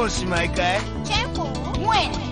うおしまいかい？チェコ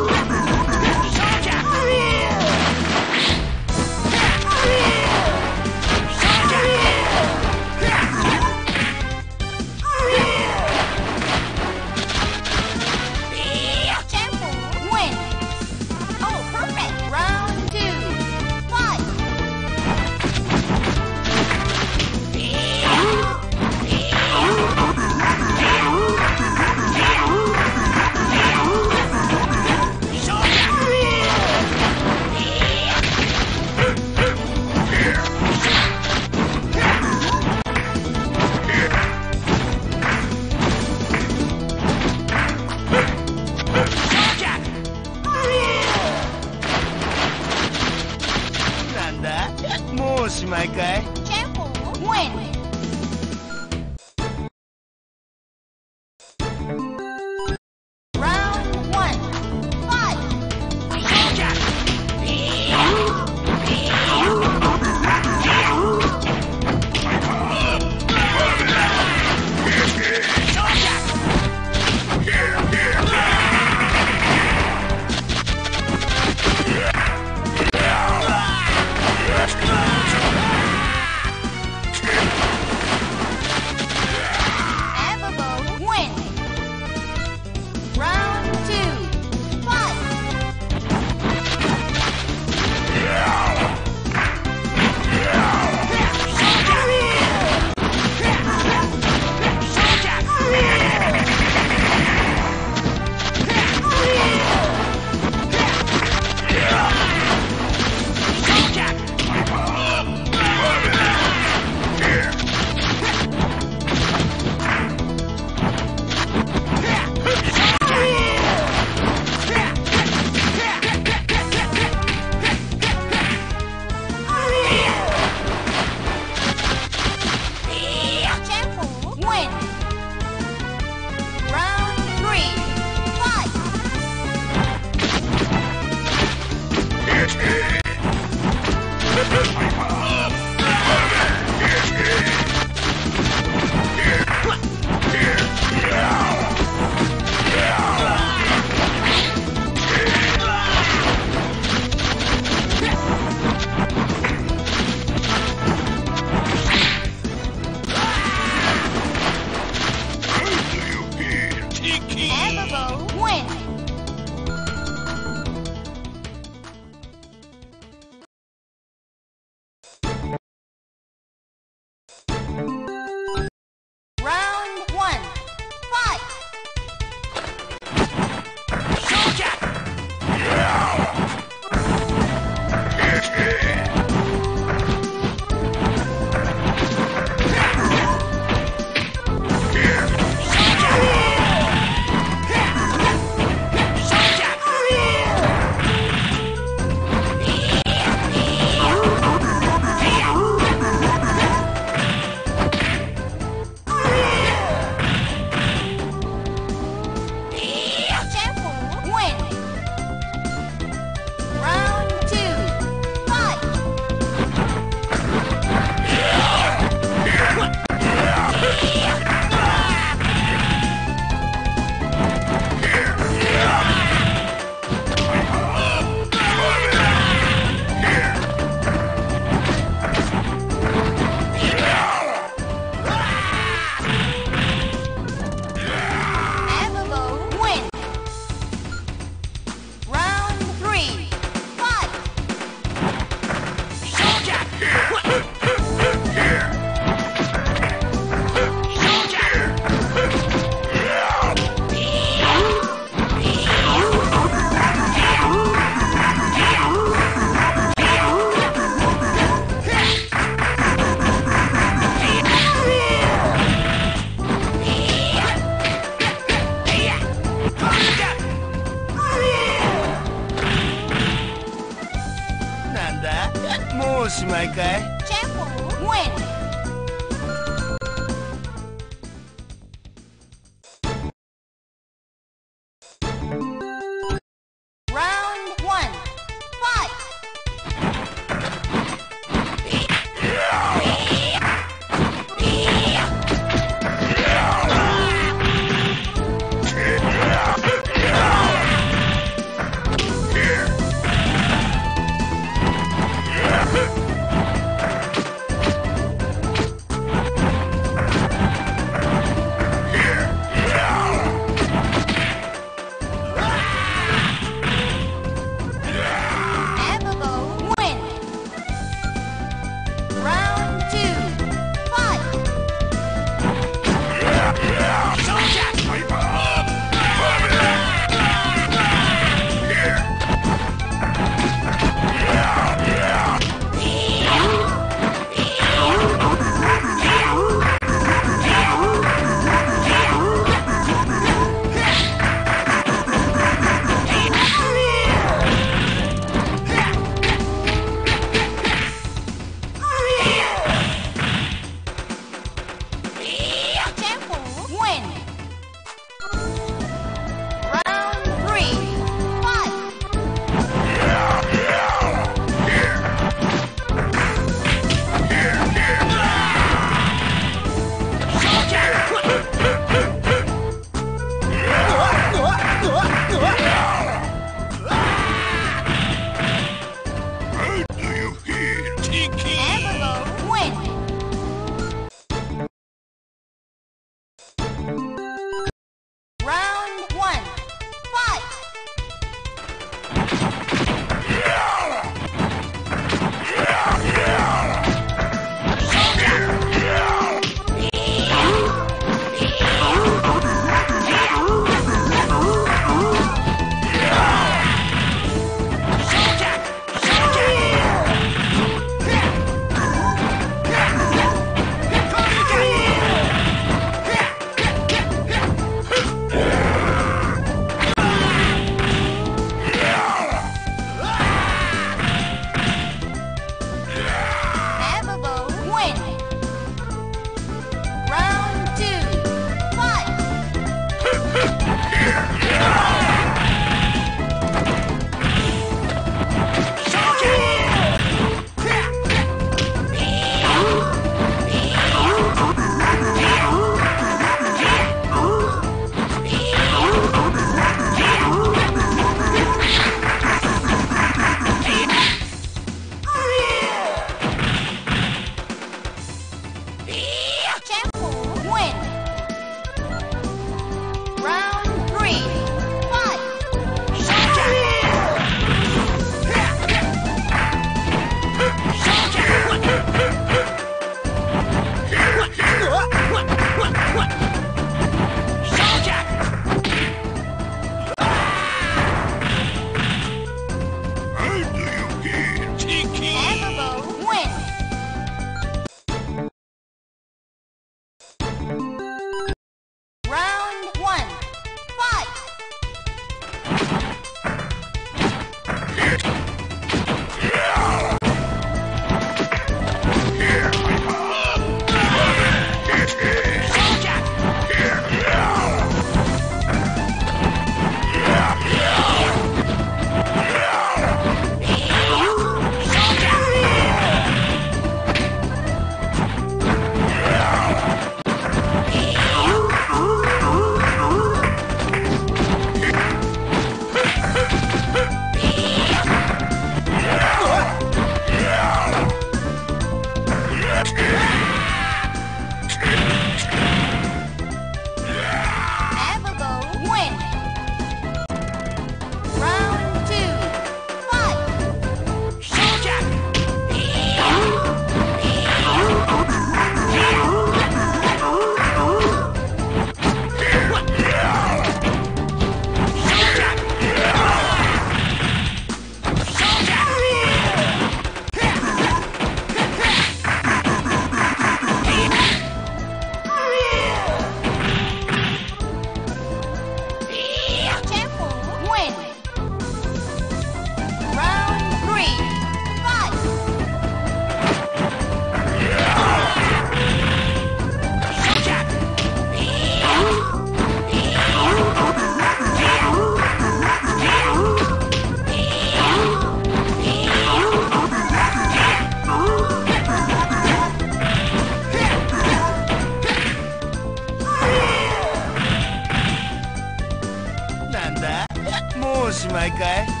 しまいかい？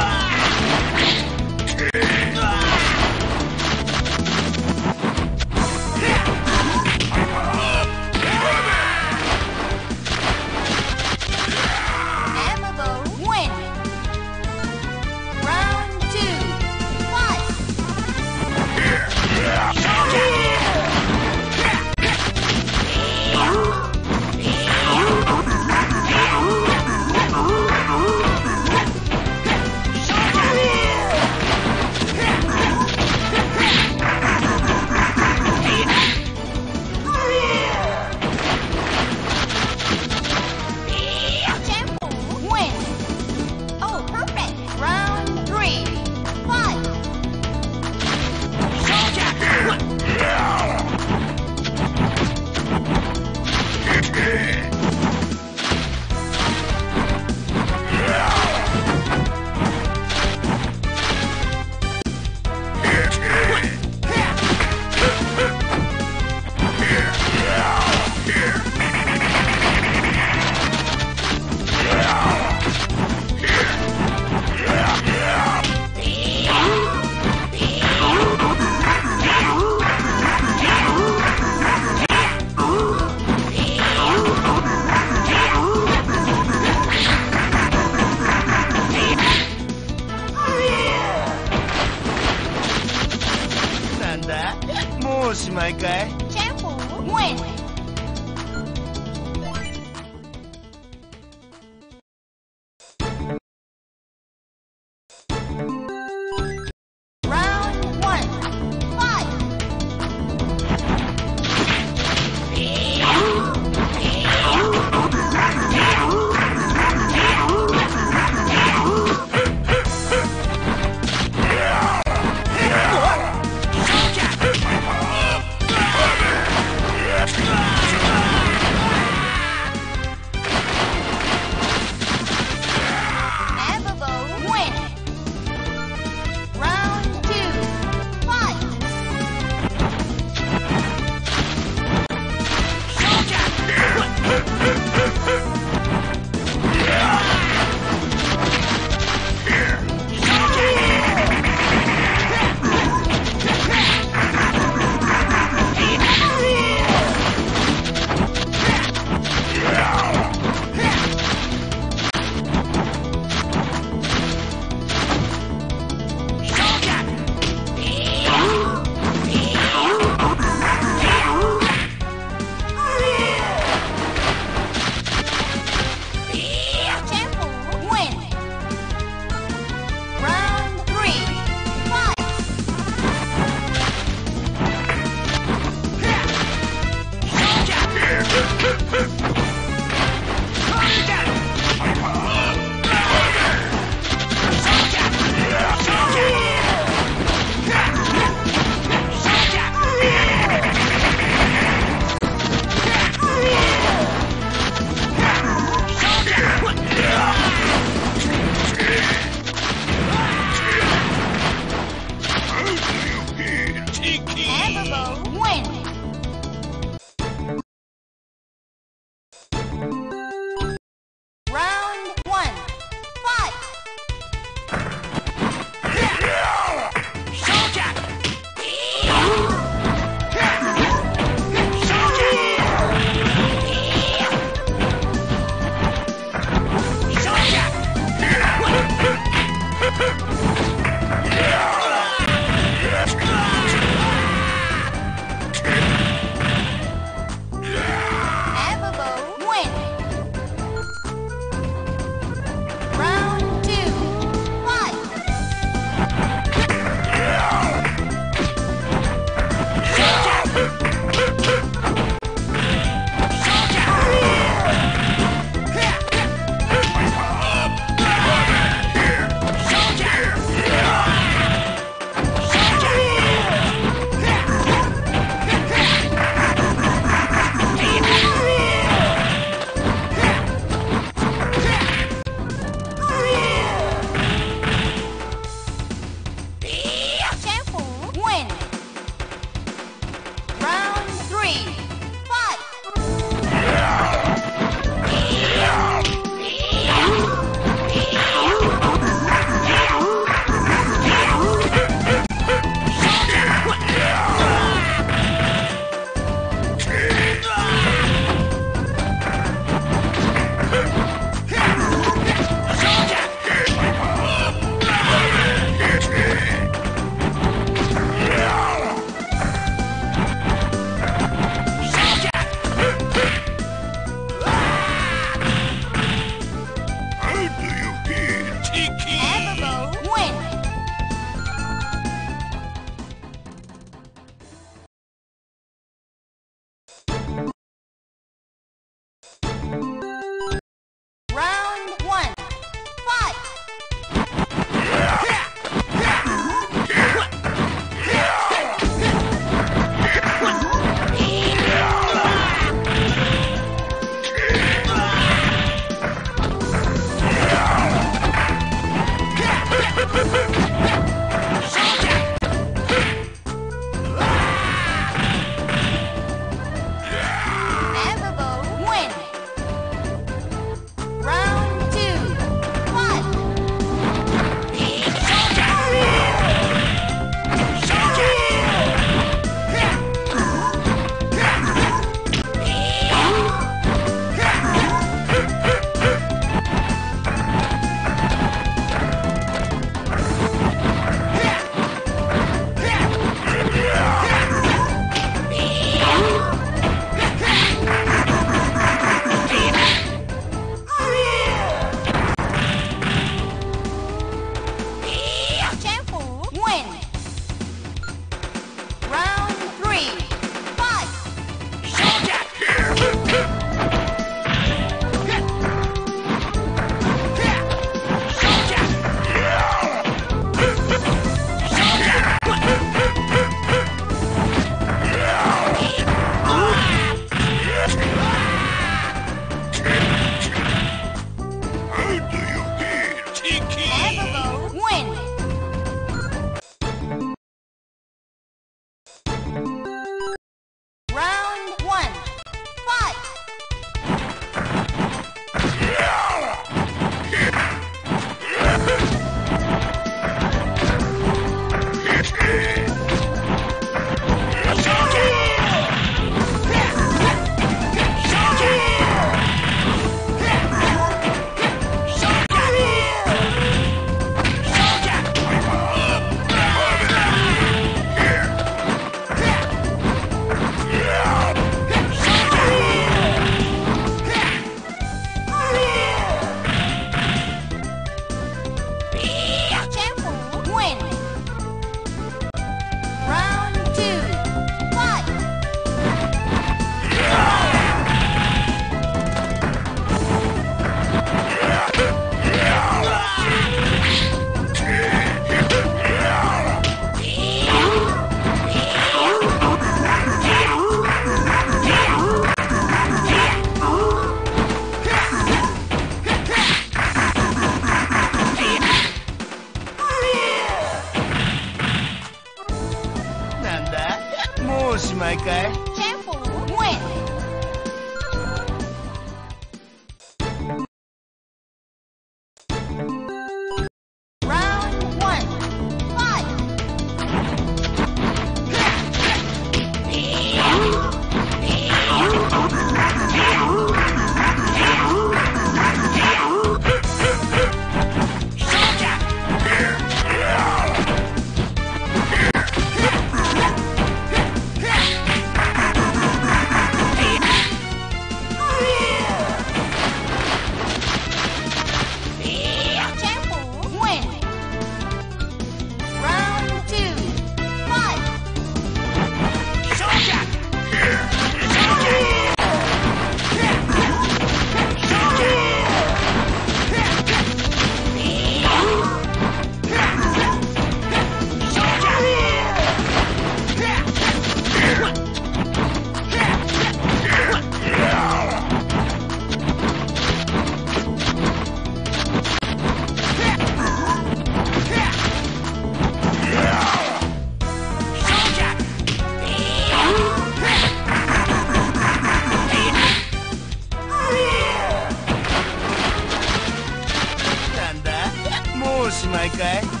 给